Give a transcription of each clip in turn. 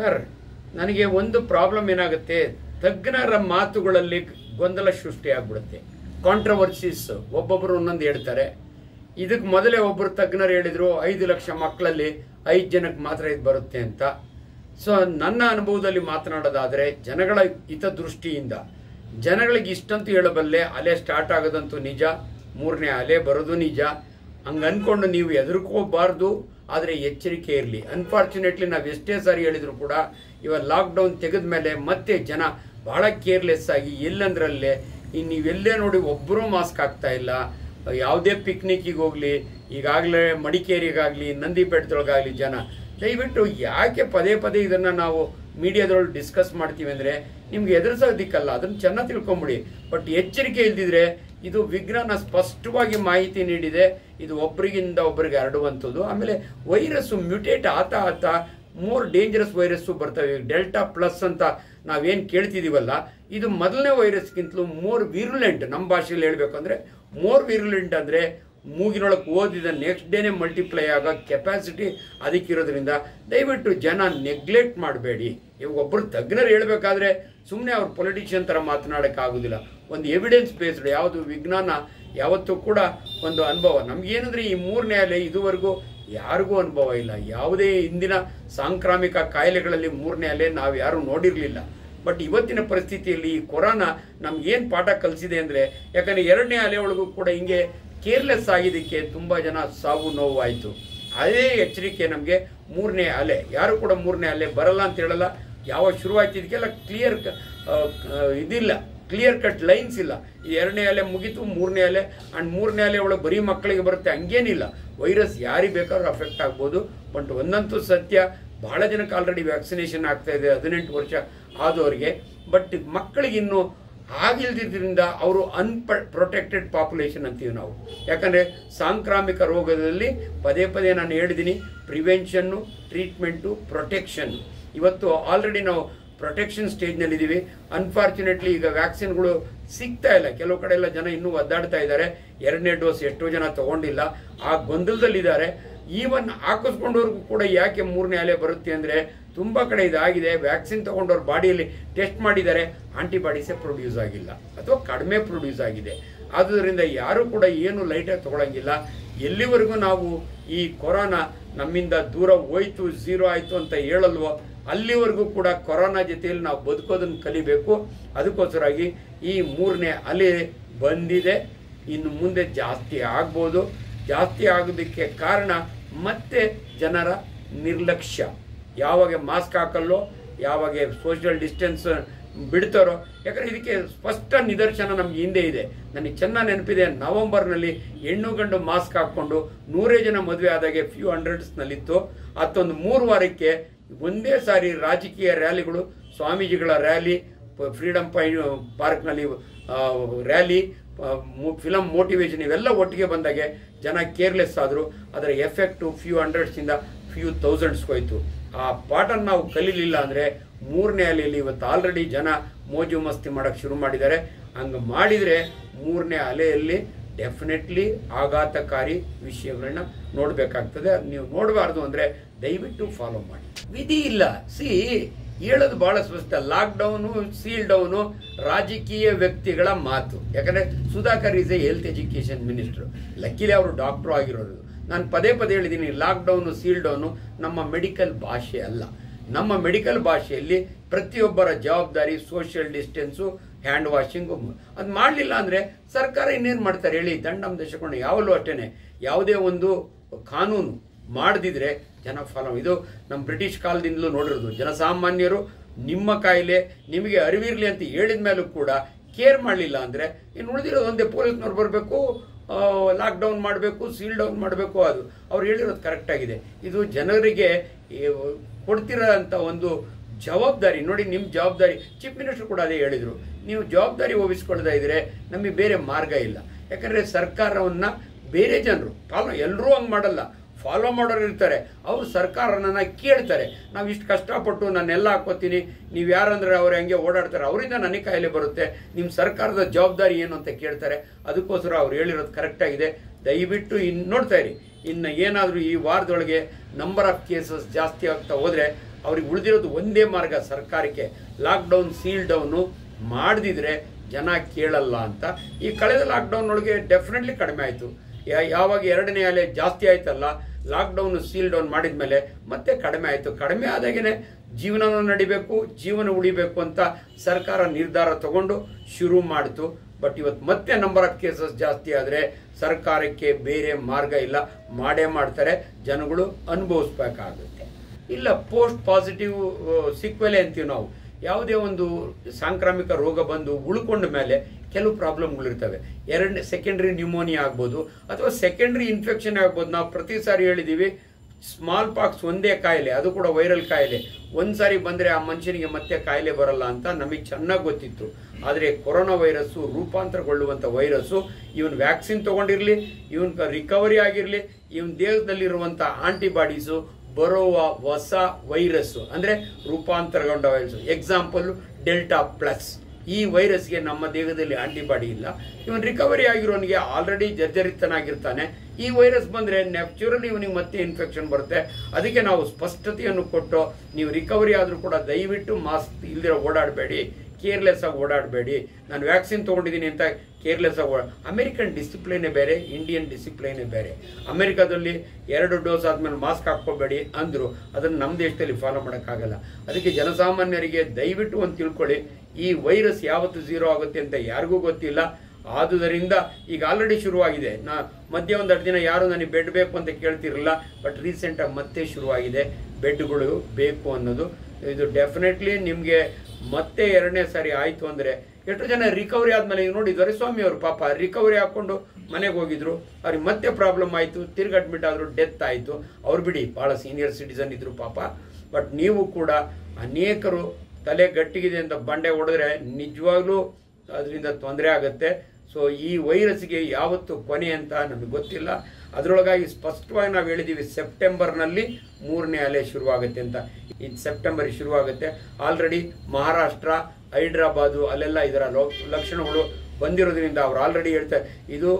Sir, ನನಗೆ ಒಂದು problem ಏನಾಗುತ್ತೆ? ತಜ್ಞರ ಮಾತುಗಳಲ್ಲಿ ಗೊಂದಲ ಸೃಷ್ಟಿ ಆಗ್ಬಿಡುತ್ತೆ. ಕಾಂಟ್ರವರ್ಸೀಸ್ ಒಬ್ಬೊಬ್ಬರು ಒಂದೊಂದು ಹೇಳ್ತಾರೆ. ಇದಕ್ಕೆ ಮೊದಲೇ ಒಬ್ಬರು ತಜ್ಞರು ಹೇಳಿದರು, ಐದು ಲಕ್ಷ ಮಕ್ಕಳಲ್ಲಿ ಐದು ಜನಕ್ಕೆ ಮಾತ್ರ ಇದು ಬರುತ್ತೆ ಅಂತ. ಸೊ ನನ್ನ ಅನುಭವದಲ್ಲಿ ಮಾತನಾಡೋದಾದರೆ, ಜನಗಳ ಹಿತದೃಷ್ಟಿಯಿಂದ, ಜನಗಳಿಗೆ ಇಷ್ಟಂತೂ ಹೇಳಬಲ್ಲೆ, ಅಲೆ ಸ್ಟಾರ್ಟ್ ಆಗೋದಂತೂ ನಿಜ, ಮೂರನೇ ಅಲೆ ಬರೋದು ನಿಜ. ಹಂಗೆ ಅಂದ್ಕೊಂಡು ನೀವು ಹೆದರ್ಕೋಬಾರ್ದು. ಆದರೆ ಎಚ್ಚರಿಕೆ ಇರಲಿ. ಅನ್ಫಾರ್ಚುನೇಟ್ಲಿ ನಾವು ಎಷ್ಟೇ ಸಾರಿ ಹೇಳಿದರೂ ಕೂಡ ಇವಾಗ ಲಾಕ್ಡೌನ್ ತೆಗೆದ ಮೇಲೆ ಮತ್ತೆ ಜನ ಬಹಳ ಕೇರ್ಲೆಸ್ ಆಗಿ ಎಲ್ಲಂದ್ರಲ್ಲೇ ಇನ್ನು ನೀವೆಲ್ಲೇ ನೋಡಿ ಒಬ್ಬರೂ ಮಾಸ್ಕ್ ಹಾಕ್ತಾ ಇಲ್ಲ. ಯಾವುದೇ ಪಿಕ್ನಿಕ್ಕಿಗೆ ಹೋಗಲಿ, ಈಗಾಗಲೇ ಮಡಿಕೇರಿಗಾಗಲಿ ನಂದಿ ಬೆಟ್ಟದೊಳಗಾಗಲಿ ಜನ, ದಯವಿಟ್ಟು ಯಾಕೆ ಪದೇ ಪದೇ ಇದನ್ನು ನಾವು ಮೀಡಿಯಾದೊಳಗೆ ಡಿಸ್ಕಸ್ ಮಾಡ್ತೀವಿ ಅಂದರೆ ನಿಮ್ಗೆ ಎದುರಿಸೋದಿಕ್ಕಲ್ಲ, ಅದನ್ನು ಚೆನ್ನಾಗಿ ತಿಳ್ಕೊಂಬಿಡಿ. ಬಟ್ ಎಚ್ಚರಿಕೆ ಇಲ್ದಿದ್ರೆ ಇದು ವಿಜ್ಞಾನ ಸ್ಪಷ್ಟವಾಗಿ ಮಾಹಿತಿ ನೀಡಿದೆ. ಇದು ಒಬ್ಬರಿಗಿಂದ ಒಬ್ಬರಿಗೆ ಹರಡುವಂಥದ್ದು. ಆಮೇಲೆ ವೈರಸ್ಸು ಮ್ಯೂಟೇಟ್ ಆತ ಆತ ಮೋರ್ ಡೇಂಜರಸ್ ವೈರಸ್ಸು ಬರ್ತವೆ. ಡೆಲ್ಟಾ ಪ್ಲಸ್ ಅಂತ ನಾವೇನು ಕೇಳ್ತಿದ್ದೀವಲ್ಲ ಇದು ಮೊದಲನೇ ವೈರಸ್ಗಿಂತಲೂ ಮೋರ್ ವಿರುಲೆಂಟ್. ನಮ್ಮ ಭಾಷೆಯಲ್ಲಿ ಹೇಳಬೇಕು ಅಂದ್ರೆ ಮೋರ್ ವಿರುಲೆಂಟ್ ಅಂದರೆ ಮೂಗಿನೊಳಗೆ ಓದಿದ ನೆಕ್ಸ್ಟ್ ಡೇನೇ ಮಲ್ಟಿಪ್ಲೈ ಆಗೋ ಕೆಪಾಸಿಟಿ ಅದಕ್ಕಿರೋದ್ರಿಂದ ದಯವಿಟ್ಟು ಜನ ನೆಗ್ಲೆಕ್ಟ್ ಮಾಡಬೇಡಿ. ಇವಾಗ ಒಬ್ಬರು ತಜ್ಞರು ಹೇಳಬೇಕಾದ್ರೆ ಸುಮ್ಮನೆ ಅವ್ರು ಪೊಲಿಟಿಷಿಯನ್ ಥರ ಮಾತನಾಡೋಕ್ಕಾಗೋದಿಲ್ಲ. ಒಂದು ಎವಿಡೆನ್ಸ್ ಬೇಸ್ಡ್ ಯಾವುದು ವಿಜ್ಞಾನ ಯಾವತ್ತೂ ಕೂಡ ಒಂದು ಅನುಭವ. ನಮಗೇನಂದ್ರೆ ಈ ಮೂರನೇ ಅಲೆ ಇದುವರೆಗೂ ಯಾರಿಗೂ ಅನುಭವ ಇಲ್ಲ. ಯಾವುದೇ ಇಂದಿನ ಸಾಂಕ್ರಾಮಿಕ ಕಾಯಿಲೆಗಳಲ್ಲಿ ಮೂರನೇ ಅಲೆ ನಾವು ಯಾರು ನೋಡಿರಲಿಲ್ಲ. ಬಟ್ ಇವತ್ತಿನ ಪರಿಸ್ಥಿತಿಯಲ್ಲಿ ಈ ಕೊರೋನಾ ನಮ್ಗೇನು ಪಾಠ ಕಲಿಸಿದೆ ಅಂದರೆ, ಯಾಕಂದರೆ ಎರಡನೇ ಅಲೆ ಒಳಗೂ ಕೂಡ ಹಿಂಗೆ ಕೇರ್ಲೆಸ್ ಆಗಿದ್ದಕ್ಕೆ ತುಂಬ ಜನ ಸಾವು ನೋವು ಆಯಿತು ಅದೇ ಎಚ್ಚರಿಕೆ ನಮಗೆ ಮೂರನೇ ಅಲೆ. ಯಾರು ಕೂಡ ಮೂರನೇ ಅಲೆ ಬರಲ್ಲ ಅಂತ ಹೇಳಲ್ಲ. ಯಾವಾಗ ಶುರುವಾಯ್ತು ಇದಕ್ಕೆಲ್ಲ ಕ್ಲಿಯರ್ ಇದಿಲ್ಲ. ಕ್ಲಿಯರ್ ಕಟ್ ಲೈನ್ಸ್ ಇಲ್ಲ. ಈ ಎರಡನೇ ಅಲೆ ಮುಗೀತು, ಮೂರನೇ ಅಲೆ ಆ್ಯಂಡ್ ಮೂರನೇ ಅಲೆ ಒಳಗೆ ಬರೀ ಮಕ್ಕಳಿಗೆ ಬರುತ್ತೆ, ಹಂಗೇನಿಲ್ಲ. ವೈರಸ್ ಯಾರಿಗೆ ಬೇಕಾದ್ರೂ ಅಫೆಕ್ಟ್ ಆಗ್ಬೋದು ಬಟ್ ಒಂದಂತೂ ಸತ್ಯ, ಬಹಳ ಜನಕ್ಕೆ ಆಲ್ರೆಡಿ ವ್ಯಾಕ್ಸಿನೇಷನ್ ಆಗ್ತಾ ಇದೆ, ಹದಿನೆಂಟು ವರ್ಷ ಆದವರಿಗೆ. ಬಟ್ ಮಕ್ಕಳಿಗೆ ಇನ್ನು ಆಗಿಲ್ದಿದ್ರಿಂದ ಅವರು ಅನ್ಪ ಪ್ರೊಟೆಕ್ಟೆಡ್ ಪಾಪ್ಯುಲೇಷನ್ ಅಂತೀವಿ ನಾವು. ಯಾಕಂದರೆ ಸಾಂಕ್ರಾಮಿಕ ರೋಗದಲ್ಲಿ ಪದೇ ಪದೇ ನಾನು ಹೇಳಿದ್ದೀನಿ ಪ್ರಿವೆನ್ಷನ್ನು ಟ್ರೀಟ್ಮೆಂಟು ಪ್ರೊಟೆಕ್ಷನ್ ಇವತ್ತು ಆಲ್ರೆಡಿ ನಾವು ಪ್ರೊಟೆಕ್ಷನ್ ಸ್ಟೇಜ್ನಲ್ಲಿದ್ದೀವಿ ಅನ್ಫಾರ್ಚುನೇಟ್ಲಿ ಈಗ ವ್ಯಾಕ್ಸಿನ್ಗಳು ಸಿಗ್ತಾ ಇಲ್ಲ. ಕೆಲವು ಕಡೆ ಎಲ್ಲ ಜನ ಇನ್ನೂ ಒದ್ದಾಡ್ತಾ ಇದ್ದಾರೆ. ಎರಡನೇ ಡೋಸ್ ಎಷ್ಟೋ ಜನ ತಗೊಂಡಿಲ್ಲ. ಆ ಗೊಂದಲದಲ್ಲಿದ್ದಾರೆ. ಈವನ್ ಹಾಕಿಸ್ಕೊಂಡವ್ರಿಗೂ ಕೂಡ ಯಾಕೆ ಮೂರನೇ ಅಲೆ ಬರುತ್ತೆ ಅಂದ್ರೆ ತುಂಬಾ ಕಡೆ ಇದಾಗಿದೆ. ವ್ಯಾಕ್ಸಿನ್ ತಗೊಂಡವ್ರ ಬಾಡಿಯಲ್ಲಿ ಟೆಸ್ಟ್ ಮಾಡಿದ್ದಾರೆ. ಆಂಟಿಬಾಡೀಸೇ ಪ್ರೊಡ್ಯೂಸ್ ಆಗಿಲ್ಲ. ಅಥವಾ ಕಡಿಮೆ ಪ್ರೊಡ್ಯೂಸ್ ಆಗಿದೆ. ಆದುದರಿಂದ ಯಾರು ಕೂಡ ಏನು ಲೈಟಾಗಿ ತಗೊಳಂಗಿಲ್ಲ. ಎಲ್ಲಿವರೆಗೂ ನಾವು ಈ ಕೊರೋನಾ ನಮ್ಮಿಂದ ದೂರ ಹೋಯ್ತು ಝೀರೋ ಆಯಿತು ಅಂತ ಹೇಳಲ್ವೋ ಅಲ್ಲಿವರೆಗೂ ಕೂಡ ಕೊರೋನಾ ಜೊತೆಯಲ್ಲಿ ನಾವು ಬದುಕೋದನ್ನು ಕಲಿಬೇಕು. ಅದಕ್ಕೋಸ್ಕರವಾಗಿ ಈ ಮೂರನೇ ಅಲೆ ಬಂದಿದೆ. ಇನ್ನು ಮುಂದೆ ಜಾಸ್ತಿ ಆಗ್ಬೋದು. ಜಾಸ್ತಿ ಆಗೋದಕ್ಕೆ ಕಾರಣ ಮತ್ತೆ ಜನರ ನಿರ್ಲಕ್ಷ್ಯ. ಯಾವಾಗ ಮಾಸ್ಕ್ ಹಾಕಲ್ಲೋ ಯಾವಾಗ ಸೋಷಿಯಲ್ ಡಿಸ್ಟೆನ್ಸ್ ಬಿಡ್ತಾರೋ, ಯಾಕಂದರೆ ಇದಕ್ಕೆ ಸ್ಪಷ್ಟ ನಿದರ್ಶನ ನಮ್ಗೆ ಹಿಂದೆ ಇದೆ. ನನಗೆ ಚೆನ್ನಾಗಿ ನೆನಪಿದೆ, ನವೆಂಬರ್ನಲ್ಲಿ ಹೆಣ್ಣು ಗಂಡು ಮಾಸ್ಕ್ ಹಾಕ್ಕೊಂಡು ನೂರೇ ಜನ ಮದುವೆ ಆದಾಗೆ ಫ್ಯೂ ಹಂಡ್ರೆಡ್ಸ್ನಲ್ಲಿತ್ತು ಅತ್ತೊಂದು ಮೂರು ವಾರಕ್ಕೆ ಒಂದೇ ಸಾರಿ ರಾಜಕೀಯ ರ್ಯಾಲಿಗಳು, ಸ್ವಾಮೀಜಿಗಳ ರ್ಯಾಲಿ ಫ್ರೀಡಮ್ ಪೈ ಪಾರ್ಕ್ನಲ್ಲಿ ರ್ಯಾಲಿ ಫಿಲಮ್ ಮೋಟಿವೇಶನ್ ಇವೆಲ್ಲ ಒಟ್ಟಿಗೆ ಬಂದಾಗೆ ಜನ ಕೇರ್ಲೆಸ್ ಆದರೂ. ಅದರ ಎಫೆಕ್ಟು ಫ್ಯೂ ಹಂಡ್ರೆಡ್ಸಿಂದ ಫ್ಯೂ ತೌಸಂಡ್ಸ್ ಹೋಯಿತು. ಆ ಪಾಠನ ನಾವು ಕಲೀಲಿಲ್ಲ ಅಂದರೆ ಮೂರನೇ ಅಲೆಯಲ್ಲಿ ಇವತ್ತು ಆಲ್ರೆಡಿ ಜನ ಮೋಜು ಮಸ್ತಿ ಮಾಡೋಕ್ಕೆ ಶುರು ಮಾಡಿದ್ದಾರೆ. ಹಂಗೆ ಮಾಡಿದರೆ ಮೂರನೇ ಅಲೆಯಲ್ಲಿ ಡೆಫಿನೆಟ್ಲಿ ಆಘಾತಕಾರಿ ವಿಷಯಗಳನ್ನ ನೋಡಬೇಕಾಗ್ತದೆ. ನೀವು ನೋಡಬಾರ್ದು ಅಂದರೆ ದಯವಿಟ್ಟು ಫಾಲೋ ಮಾಡಿ. ವಿಧಿ ಇಲ್ಲ. ಸಿ, ಹೇಳೋದು ಬಹಳ ಸ್ಪಷ್ಟ. ಲಾಕ್ ಡೌನು ಸೀಲ್ ಡೌನು ರಾಜಕೀಯ ವ್ಯಕ್ತಿಗಳ ಮಾತು. ಯಾಕಂದ್ರೆ Sudhakar is a health education minister. Luckily ಅವರು ಡಾಕ್ಟ್ರು ಆಗಿರೋದು. ನಾನು ಪದೇ ಪದೇ ಹೇಳಿದ್ದೀನಿ ಲಾಕ್ಡೌನು ಸೀಲ್ ಡೌನು ನಮ್ಮ ಮೆಡಿಕಲ್ ಭಾಷೆ ಅಲ್ಲ. ನಮ್ಮ ಮೆಡಿಕಲ್ ಭಾಷೆಯಲ್ಲಿ ಪ್ರತಿಯೊಬ್ಬರ ಜವಾಬ್ದಾರಿ, ಸೋಷಿಯಲ್ ಡಿಸ್ಟೆನ್ಸು, ಹ್ಯಾಂಡ್ ವಾಷಿಂಗು ಅದು ಮಾಡಲಿಲ್ಲ ಅಂದರೆ ಸರ್ಕಾರ ಇನ್ನೇನು ಮಾಡ್ತಾರೆ ಹೇಳಿ, ದಂಡಂ ದಶಕೊಂಡು ಯಾವಲ್ಲೂ ಅಷ್ಟೇ ಯಾವುದೇ ಒಂದು ಕಾನೂನು ಮಾಡದಿದ್ರೆ ಜನ ಫಾಲೋ ಇದು ನಮ್ಮ ಬ್ರಿಟಿಷ್ ಕಾಲದಿಂದಲೂ ನೋಡಿರೋದು. ಜನಸಾಮಾನ್ಯರು ನಿಮ್ಮ ಕಾಯಿಲೆ ನಿಮಗೆ ಅರಿವಿರಲಿ ಅಂತ ಹೇಳಿದ ಮೇಲೂ ಕೂಡ ಕೇರ್ ಮಾಡಲಿಲ್ಲ ಅಂದರೆ ಇನ್ನು ಉಳಿದಿರೋದು ಒಂದೇ ಪೊಲೀಸ್ನವ್ರು ಬರಬೇಕು ಲಾಕ್ಡೌನ್ ಮಾಡಬೇಕು ಸೀಲ್ ಡೌನ್ ಮಾಡಬೇಕು, ಅದು. ಅವ್ರು ಹೇಳಿರೋದು ಕರೆಕ್ಟಾಗಿದೆ ಇದು ಜನರಿಗೆ ಕೊಡ್ತಿರೋಂಥ ಒಂದು ಜವಾಬ್ದಾರಿ. ನೋಡಿ ನಿಮ್ಮ ಜವಾಬ್ದಾರಿ. ಚೀಫ್ ಮಿನಿಸ್ಟರ್ ಕೂಡ ಅದೇ ಹೇಳಿದರು. ನೀವು ಜವಾಬ್ದಾರಿ ವಹಿಸ್ಕೊಳ್ತಾ ಇದ್ದರೆ ನಮಗೆ ಬೇರೆ ಮಾರ್ಗ ಇಲ್ಲ. ಯಾಕಂದರೆ ಸರ್ಕಾರವನ್ನು ಬೇರೆ ಜನರು ಫಾಲೋ ಎಲ್ಲರೂ ಹಂಗೆ ಮಾಡಲ್ಲ. ಫಾಲೋ ಮಾಡೋರು ಇರ್ತಾರೆ. ಅವರು ಸರ್ಕಾರನ ಕೇಳ್ತಾರೆ. ನಾವು ಇಷ್ಟು ಕಷ್ಟಪಟ್ಟು ನಾನೆಲ್ಲ ಹಾಕೋತೀನಿ ನೀವು ಯಾರಂದ್ರೆ ಅವ್ರು ಹೆಂಗೆ ಓಡಾಡ್ತಾರೆ. ಅವರಿಂದ ನನಗೆ ಕಾಯಿಲೆ ಬರುತ್ತೆ. ನಿಮ್ಮ ಸರ್ಕಾರದ ಜವಾಬ್ದಾರಿ ಏನು ಅಂತ ಕೇಳ್ತಾರೆ. ಅದಕ್ಕೋಸ್ಕರ ಅವ್ರು ಹೇಳಿರೋದು ಕರೆಕ್ಟಾಗಿದೆ ದಯವಿಟ್ಟು ಇನ್ನು ನೋಡ್ತಾ ಇರಿ. ಇನ್ನು ಏನಾದರೂ ಈ ವಾರದೊಳಗೆ ನಂಬರ್ ಆಫ್ ಕೇಸಸ್ ಜಾಸ್ತಿ ಆಗ್ತಾ ಹೋದರೆ ಅವ್ರಿಗೆ ಉಳಿದಿರೋದು ಒಂದೇ ಮಾರ್ಗ ಸರ್ಕಾರಕ್ಕೆ. ಲಾಕ್ಡೌನ್ ಸೀಲ್ ಡೌನು ಮಾಡದಿದ್ರೆ ಜನ ಕೇಳಲ್ಲ ಅಂತ. ಈ ಕಳೆದ ಲಾಕ್ಡೌನ್ ಒಳಗೆ ಡೆಫಿನೆಟ್ಲಿ ಕಡಿಮೆ ಆಯಿತು. ಯಾವಾಗ ಎರಡನೇ ಅಲೆ ಜಾಸ್ತಿ ಆಯ್ತಲ್ಲ ಲಾಕ್ಡೌನ್ ಸೀಲ್ ಡೌನ್ ಮಾಡಿದ ಮೇಲೆ ಮತ್ತೆ ಕಡಿಮೆ ಆಯಿತು. ಕಡಿಮೆ ಆದಾಗೇನೆ ಜೀವನ ನಡಿಬೇಕು, ಜೀವನ ಉಳಿಬೇಕು ಅಂತ ಸರ್ಕಾರ ನಿರ್ಧಾರ ತಗೊಂಡು ಶುರು ಮಾಡಿತು. ಬಟ್ ಇವತ್ತು ಮತ್ತೆ ನಂಬರ್ ಆಫ್ ಕೇಸಸ್ ಜಾಸ್ತಿ ಆದರೆ ಸರ್ಕಾರಕ್ಕೆ ಬೇರೆ ಮಾರ್ಗ ಇಲ್ಲ. ಮಾಡೇ ಮಾಡ್ತಾರೆ. ಜನಗಳು ಅನುಭವಿಸ್ಬೇಕಾಗುತ್ತೆ. ಇಲ್ಲ, ಪೋಸ್ಟ್ ಪಾಸಿಟಿವ್, ಸಿಕ್ವೆಲೆ ಅಂತೀವಿ ನಾವು. ಯಾವುದೇ ಒಂದು ಸಾಂಕ್ರಾಮಿಕ ರೋಗ ಬಂದು ಉಳ್ಕೊಂಡ ಮೇಲೆ ಕೆಲವು ಪ್ರಾಬ್ಲಮ್ಗಳಿರ್ತವೆ ಎರಡನೇ ಸೆಕೆಂಡ್ರಿ ನ್ಯೂಮೋನಿಯಾ ಆಗ್ಬೋದು, ಅಥವಾ ಸೆಕೆಂಡ್ರಿ ಇನ್ಫೆಕ್ಷನ್ ಆಗ್ಬೋದು. ನಾವು ಪ್ರತಿ ಸಾರಿ ಹೇಳಿದ್ದೀವಿ ಸ್ಮಾಲ್ ಪಾಕ್ಸ್ ಒಂದೇ ಕಾಯಿಲೆ, ಅದು ಕೂಡ ವೈರಲ್ ಕಾಯಿಲೆ. ಒಂದ್ಸಾರಿ ಬಂದರೆ ಆ ಮನುಷ್ಯನಿಗೆ ಮತ್ತೆ ಕಾಯಿಲೆ ಬರಲ್ಲ ಅಂತ ನಮಗೆ ಚೆನ್ನಾಗಿ ಗೊತ್ತಿತ್ತು. ಆದರೆ ಕೊರೋನಾ ವೈರಸ್ಸು ರೂಪಾಂತರಗೊಳ್ಳುವಂಥ ವೈರಸ್ಸು ಇವನ್ ವ್ಯಾಕ್ಸಿನ್ ತೊಗೊಂಡಿರಲಿ, ಇವನ್ ರಿಕವರಿ ಆಗಿರಲಿ, ಇವನ್ ದೇಹದಲ್ಲಿರುವಂಥ ಆಂಟಿಬಾಡೀಸು ಬರುವ ಹೊಸ ವೈರಸ್ಸು ಅಂದರೆ ರೂಪಾಂತರಗೊಂಡ ವೈರಸ್ ಎಕ್ಸಾಂಪಲ್ ಡೆಲ್ಟಾ ಪ್ಲಸ್ ಈ ವೈರಸ್ಗೆ ನಮ್ಮ ದೇಹದಲ್ಲಿ ಆಂಟಿಬಾಡಿ ಇಲ್ಲ. ಇವನು ರಿಕವರಿ ಆಗಿರೋನಿಗೆ ಆಲ್ರೆಡಿ ಜರ್ಜರಿತನಾಗಿರ್ತಾನೆ. ಈ ವೈರಸ್ ಬಂದರೆ ನ್ಯಾಚುರಲಿ ಇವನಿಗೆ ಮತ್ತೆ ಇನ್ಫೆಕ್ಷನ್ ಬರುತ್ತೆ. ಅದಕ್ಕೆ ನಾವು ಸ್ಪಷ್ಟತೆಯನ್ನು ಕೊಟ್ಟು ನೀವು ರಿಕವರಿ ಆದರೂ ಕೂಡ ದಯವಿಟ್ಟು ಮಾಸ್ಕ್ ಇಲ್ದಿರೋ ಓಡಾಡಬೇಡಿ. ಕೇರ್ಲೆಸ್ ಆಗಿ ಓಡಾಡಬೇಡಿ. ನಾನು ವ್ಯಾಕ್ಸಿನ್ ತೊಗೊಂಡಿದ್ದೀನಿ ಅಂತ ಕೇರ್ಲೆಸ್ ಆಗಿ ಓಡ ಅಮೆರಿಕನ್ ಡಿಸಿಪ್ಲೈನೇ ಬೇರೆ ಇಂಡಿಯನ್ ಡಿಸಿಪ್ಲೈನೇ ಬೇರೆ. ಅಮೆರಿಕಾದಲ್ಲಿ ಎರಡು ಡೋಸ್ ಆದಮೇಲೆ ಮಾಸ್ಕ್ ಹಾಕ್ಕೋಬೇಡಿ ಅಂದರು. ಅದನ್ನು ನಮ್ಮ ದೇಶದಲ್ಲಿ ಫಾಲೋ ಮಾಡೋಕ್ಕಾಗಲ್ಲ. ಅದಕ್ಕೆ ಜನಸಾಮಾನ್ಯರಿಗೆ ದಯವಿಟ್ಟು ಒಂದು ತಿಳ್ಕೊಳ್ಳಿ. ಈ ವೈರಸ್ ಯಾವತ್ತು ಝೀರೋ ಆಗುತ್ತೆ ಅಂತ ಯಾರಿಗೂ ಗೊತ್ತಿಲ್ಲ. ಆದುದರಿಂದ ಈಗ ಆಲ್ರೆಡಿ ಶುರುವಾಗಿದೆ. ನಾ ಮಧ್ಯೆ ಒಂದು ಎರಡು ದಿನ ಯಾರು ನನಗೆ ಬೆಡ್ ಬೇಕು ಅಂತ ಕೇಳ್ತಿರಲಿಲ್ಲ ಬಟ್ ರೀಸೆಂಟಾಗಿ ಮತ್ತೆ ಶುರುವಾಗಿದೆ. ಬೆಡ್ಗಳು ಬೇಕು ಅನ್ನೋದು. ಇದು ಡೆಫಿನೆಟ್ಲಿ ನಿಮಗೆ ಮತ್ತೆ ಎರಡನೇ ಸಾರಿ ಆಯಿತು ಅಂದರೆ ಎಷ್ಟು ಜನ ರಿಕವರಿ ಆದಮೇಲೆ ಈಗ ನೋಡಿ, ದೊರೆಸ್ವಾಮಿ ಅವರು ಪಾಪ ರಿಕವರಿ ಹಾಕ್ಕೊಂಡು ಮನೆಗೆ ಹೋಗಿದ್ರು. ಅವ್ರಿಗೆ ಮತ್ತೆ ಪ್ರಾಬ್ಲಮ್ ಆಯಿತು, ತಿರ್ಗಿ ಅಡ್ಮಿಟ್ ಆದ್ರು ಡೆತ್ ಆಯಿತು. ಅವ್ರು ಬಿಡಿ, ಭಾಳ ಸೀನಿಯರ್ ಸಿಟಿಸನ್ ಇದ್ರು ಪಾಪ. ಬಟ್ ನೀವು ಕೂಡ ಅನೇಕರು ತಲೆ ಗಟ್ಟಿಗಿದೆ ಅಂತ ಬಂಡೆ ಹೊಡೆದ್ರೆ ನಿಜವಾಗ್ಲೂ ಅದರಿಂದ ತೊಂದರೆ ಆಗುತ್ತೆ. ಸೊ ಈ ವೈರಸ್ಗೆ ಯಾವತ್ತು ಕೊನೆ ಅಂತ ನಮಗೆ ಗೊತ್ತಿಲ್ಲ. ಅದರೊಳಗಾಗಿ ಸ್ಪಷ್ಟವಾಗಿ ನಾವು ಹೇಳಿದ್ದೀವಿ ಸೆಪ್ಟೆಂಬರ್ನಲ್ಲಿ ಮೂರನೇ ಅಲೆ ಶುರುವಾಗುತ್ತೆ ಅಂತ. ಇದು ಸೆಪ್ಟೆಂಬರ್ ಶುರುವಾಗುತ್ತೆ. ಆಲ್ರೆಡಿ ಮಹಾರಾಷ್ಟ್ರ ಹೈದ್ರಾಬಾದು ಅಲ್ಲೆಲ್ಲ ಇದರ ಲಕ್ಷಣಗಳು ಬಂದಿರೋದ್ರಿಂದ ಅವ್ರು ಆಲ್ರೆಡಿ ಹೇಳ್ತಾರೆ, ಇದು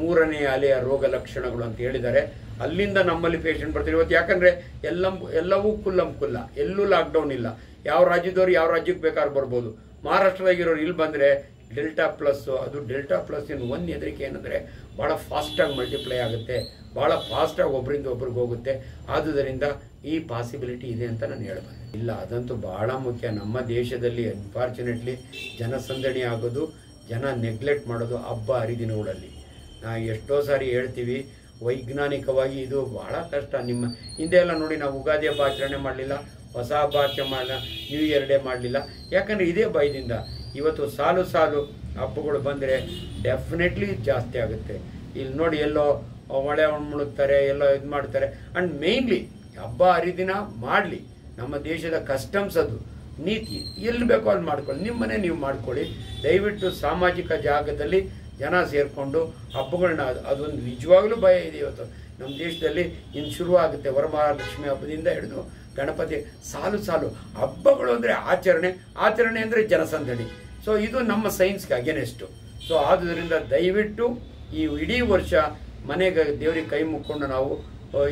ಮೂರನೇ ಅಲೆಯ ರೋಗ ಲಕ್ಷಣಗಳು ಅಂತ ಹೇಳಿದ್ದಾರೆ. ಅಲ್ಲಿಂದ ನಮ್ಮಲ್ಲಿ ಪೇಷಂಟ್ ಬರ್ತಾರೆ. ಇವತ್ತು ಯಾಕಂದರೆ ಎಲ್ಲ, ಎಲ್ಲವೂ ಕುಲ್ಲಂ ಕುಲ್ಲ. ಎಲ್ಲೂ ಲಾಕ್ಡೌನ್ ಇಲ್ಲ. ಯಾವ ರಾಜ್ಯದವ್ರು ಯಾವ ರಾಜ್ಯಕ್ಕೆ ಬೇಕಾದ್ರೂ ಬರ್ಬೋದು. ಮಹಾರಾಷ್ಟ್ರದಾಗಿರೋರು ಇಲ್ಲಿ ಬಂದ್ರೆ ಡೆಲ್ಟಾ ಪ್ಲಸ್, ಅದು ಡೆಲ್ಟಾ ಪ್ಲಸ್ ಇನ್ ಒಂದು ಹೆದರಿಕೆ ಏನಂದರೆ ಬಹಳ ಫಾಸ್ಟಾಗಿ ಮಲ್ಟಿಪ್ಲೈ ಆಗುತ್ತೆ, ಬಹಳ ಫಾಸ್ಟಾಗಿ ಒಬ್ಬರಿಂದ ಒಬ್ರಿಗೆ ಹೋಗುತ್ತೆ. ಆದುದರಿಂದ ಈ ಪಾಸಿಬಿಲಿಟಿ ಇದೆ ಅಂತ ನಾನು ಹೇಳ್ಬೋದು ಇಲ್ಲ, ಅದಂತೂ ಬಹಳ ಮುಖ್ಯ. ನಮ್ಮ ದೇಶದಲ್ಲಿ ಅನ್ಫಾರ್ಚುನೇಟ್ಲಿ ಜನಸಂದಣಿ ಆಗೋದು, ಜನ ನೆಗ್ಲೆಕ್ಟ್ ಮಾಡೋದು ಹಬ್ಬ ಹರಿದಿನಗಳಲ್ಲಿ. ನಾ ಎಷ್ಟೋ ಸಾರಿ ಹೇಳ್ತೀವಿ, ವೈಜ್ಞಾನಿಕವಾಗಿ ಇದು ಬಹಳ ಕಷ್ಟ. ನಿಮ್ಮ ಹಿಂದೆ ಎಲ್ಲ ನೋಡಿ ನಾವು ಉಗಾದಿ ಹಬ್ಬ ಆಚರಣೆ ಮಾಡಲಿಲ್ಲ, ಹೊಸ ಹಬ್ಬ ಆಚರಣೆ ಮಾಡಲಿಲ್ಲ ನ್ಯೂ ಇಯರ್ ಡೇ ಮಾಡಲಿಲ್ಲ. ಯಾಕಂದರೆ ಇದೇ ಭಯದಿಂದ. ಇವತ್ತು ಸಾಲು ಸಾಲು ಹಬ್ಬಗಳು ಬಂದರೆ ಡೆಫಿನೆಟ್ಲಿ ಜಾಸ್ತಿ ಆಗುತ್ತೆ. ಇಲ್ಲಿ ನೋಡಿ ಎಲ್ಲೋ ಹೊಳೆ ಮುಳುಗ್ತಾರೆ, ಎಲ್ಲೋ ಇದು ಮಾಡ್ತಾರೆ. ಆ್ಯಂಡ್ ಮೇಯ್ನ್ಲಿ ಹಬ್ಬ ಹರಿದಿನ ಮಾಡಲಿ. ನಮ್ಮ ದೇಶದ ಕಸ್ಟಮ್ಸ್ ಅದು. ನೀತಿ. ಎಲ್ಲಿ ಬೇಕೋ ಅಲ್ಲಿ ಮಾಡ್ಕೊಳ್ಳಿ. ನಿಮ್ಮನೆ ನೀವು ಮಾಡ್ಕೊಳ್ಳಿ. ದಯವಿಟ್ಟು ಸಾಮಾಜಿಕ ಜಾಗದಲ್ಲಿ ಜನ ಸೇರಿಕೊಂಡು ಹಬ್ಬಗಳನ್ನ ಅದು- ಅದೊಂದು ನಿಜವಾಗ್ಲೂ ಭಯ ಇದೆ ಇವತ್ತು. ನಮ್ಮ ದೇಶದಲ್ಲಿ ಇನ್ನು ಶುರುವಾಗುತ್ತೆ ವರಮಹಾಲಕ್ಷ್ಮಿ ಹಬ್ಬದಿಂದ ಹಿಡಿದು ಗಣಪತಿ ಸಾಲು ಸಾಲು ಹಬ್ಬಗಳು ಅಂದರೆ ಆಚರಣೆ. ಆಚರಣೆ ಅಂದರೆ ಜನಸಂದಣಿ. ಸೊ ಇದು ನಮ್ಮ ಸೈನ್ಸ್ಗೆ ಅಗೇನೆಸ್ಟು ಸೊ ಆದುದರಿಂದ ದಯವಿಟ್ಟು ಈ ಇಡೀ ವರ್ಷ ಮನೆಗೆ ದೇವ್ರಿಗೆ ಕೈ ಮುಕ್ಕೊಂಡು ನಾವು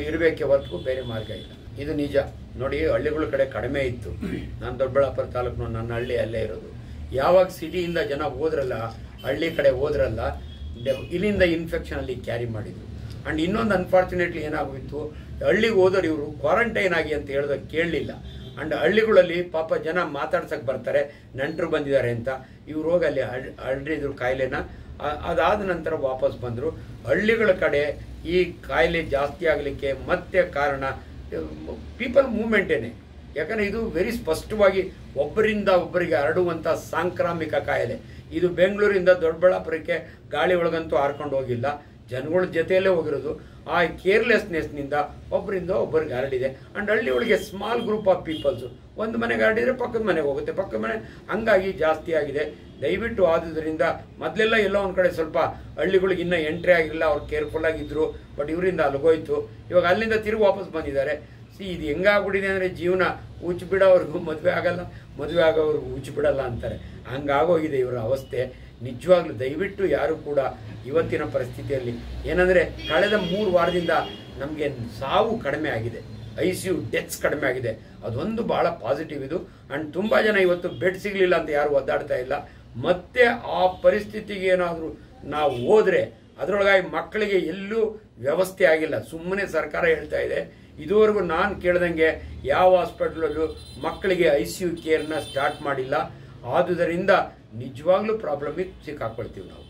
ಇರಬೇಕೆ ಹೊರತು ಬೇರೆ ಮಾರ್ಗ ಇಲ್ಲ. ಇದು ನಿಜ. ನೋಡಿ, ಹಳ್ಳಿಗಳ ಕಡೆ ಕಡಿಮೆ ಇತ್ತು. ನಾನು ದೊಡ್ಡಬಳ್ಳಾಪುರ ತಾಲೂಕು ನನ್ನ ಹಳ್ಳಿ ಅಲ್ಲೇ ಇರೋದು. ಯಾವಾಗ ಸಿಟಿಯಿಂದ ಜನ ಹೋದ್ರಲ್ಲ, ಹಳ್ಳಿ ಕಡೆ ಹೋದ್ರಲ್ಲ ಇಲ್ಲಿಂದ ಇನ್ಫೆಕ್ಷನ್ ಅಲ್ಲಿ ಕ್ಯಾರಿ ಮಾಡಿದ್ರು. ಅಂಡ್ ಇನ್ನೊಂದು ಅನ್ಫಾರ್ಚುನೇಟ್ಲಿ ಏನಾಗೋಯ್ತು, ಹಳ್ಳಿಗೆ ಹೋದೋರು ಇವರು ಕ್ವಾರಂಟೈನ್ ಆಗಿ ಅಂತ ಹೇಳಿದಾಗ ಕೇಳಲಿಲ್ಲ. ಅಂಡ್ ಹಳ್ಳಿಗಳಲ್ಲಿ ಪಾಪ ಜನ ಮಾತಾಡ್ಸಕ್ ಬರ್ತಾರೆ, ನೆಂಟರು ಬಂದಿದ್ದಾರೆ ಅಂತ. ಇವ್ರು ಹೋಗಿ ಅಲ್ಲಿ ಹಳ್ಳಿದ್ರು ಕಾಯಿಲೆನ. ಅದಾದ ನಂತರ ವಾಪಸ್ ಬಂದರು. ಹಳ್ಳಿಗಳ ಕಡೆ ಈ ಕಾಯಿಲೆ ಜಾಸ್ತಿ ಆಗಲಿಕ್ಕೆ ಮತ್ತೆ ಕಾರಣ ಪೀಪಲ್ ಮೂಮೆಂಟೇನೆ ಯಾಕಂದರೆ ಇದು ವೆರಿ ಸ್ಪಷ್ಟವಾಗಿ ಒಬ್ಬರಿಂದ ಒಬ್ಬರಿಗೆ ಹರಡುವಂಥ ಸಾಂಕ್ರಾಮಿಕ ಕಾಯಿಲೆ. ಇದು ಬೆಂಗಳೂರಿಂದ ದೊಡ್ಡಬಳ್ಳಾಪುರಕ್ಕೆ ಗಾಳಿ ಒಳಗಂತೂ ಹಾರ್ಕೊಂಡು ಹೋಗಿಲ್ಲ. ಜನಗಳ ಜೊತೆಯಲ್ಲೇ ಹೋಗಿರೋದು. ಆ ಕೇರ್ಲೆಸ್ನೆಸ್ನಿಂದ ಒಬ್ಬರಿಂದ ಒಬ್ಬರಿಗೆ ಹರಡಿದೆ. ಅಂಡ್ ಹಳ್ಳಿ ಒಳಗೆ ಸ್ಮಾಲ್ ಗ್ರೂಪ್ ಆಫ್ ಪೀಪಲ್ಸು ಒಂದು ಮನೆಗೆ ಹರಡಿದ್ರೆ ಪಕ್ಕದ ಮನೆಗೆ ಹೋಗುತ್ತೆ. ಪಕ್ಕದ ಮನೆ ಹಂಗಾಗಿ ಜಾಸ್ತಿ ಆಗಿದೆ. ದಯವಿಟ್ಟು ಆದುದರಿಂದ ಮೊದಲೆಲ್ಲ ಎಲ್ಲೋ ಒಂದು ಕಡೆ ಸ್ವಲ್ಪ ಹಳ್ಳಿಗಳಿಗೆ ಇನ್ನೂ ಎಂಟ್ರಿ ಆಗಿಲ್ಲ. ಅವ್ರು ಕೇರ್ಫುಲ್ ಆಗಿದ್ರು. ಬಟ್ ಇವರಿಂದ ಅಲ್ಗೋಯ್ತು. ಇವಾಗ ಅಲ್ಲಿಂದ ತಿರುಗಿ ವಾಪಸ್ ಬಂದಿದ್ದಾರೆ. ಸಿ, ಇದು ಹೆಂಗಾಗ್ಬಿಟ್ಟಿದೆ ಅಂದರೆ ಜೀವನ ಉಚ್ಚ ಬಿಡೋವ್ರಿಗೂ ಮದುವೆ ಆಗಲ್ಲ. ಮದುವೆ ಆಗೋವ್ರಿಗೂ ಉಚ್ಚ ಬಿಡಲ್ಲ ಅಂತಾರೆ. ಹಂಗಾಗೋಗಿದೆ ಇವರ ಅವಸ್ಥೆ. ನಿಜವಾಗ್ಲೂ ದಯವಿಟ್ಟು ಯಾರು ಕೂಡ ಇವತ್ತಿನ ಪರಿಸ್ಥಿತಿಯಲ್ಲಿ ಏನಂದರೆ ಕಳೆದ ಮೂರು ವಾರದಿಂದ ನಮಗೆ ಸಾವು ಕಡಿಮೆ ಆಗಿದೆ. ಐ ಸಿ ಯು ಡೆತ್ಸ್ ಕಡಿಮೆ ಆಗಿದೆ. ಅದೊಂದು ಬಹಳ ಪಾಸಿಟಿವ್ ಇದು. ಆ್ಯಂಡ್ ತುಂಬ ಜನ ಇವತ್ತು ಬೆಡ್ ಸಿಗಲಿಲ್ಲ ಅಂತ ಯಾರು ಒದ್ದಾಡ್ತಾ ಇಲ್ಲ. ಮತ್ತೆ ಆ ಪರಿಸ್ಥಿತಿಗೆ ಏನಾದರೂ ನಾವು ಹೋದರೆ ಅದರೊಳಗಾಗಿ ಮಕ್ಕಳಿಗೆ ಎಲ್ಲೂ ವ್ಯವಸ್ಥೆ ಆಗಿಲ್ಲ. ಸುಮ್ಮನೆ ಸರ್ಕಾರ ಹೇಳ್ತಾ ಇದೆ. ಇದುವರೆಗೂ ನಾನು ಕೇಳ್ದಂಗೆ ಯಾವ ಹಾಸ್ಪಿಟ್ಲಲ್ಲೂ ಮಕ್ಕಳಿಗೆ ಐ ಸಿ ಯು ಕೇರ್ನ ಸ್ಟಾರ್ಟ್ ಮಾಡಿಲ್ಲ. ಆದುದರಿಂದ ನಿಜವಾಗ್ಲೂ ಪ್ರಾಬ್ಲಮಿಗೆ ಸಿಕ್ಕಾಕೊಳ್ತೀವಿ ನಾವು.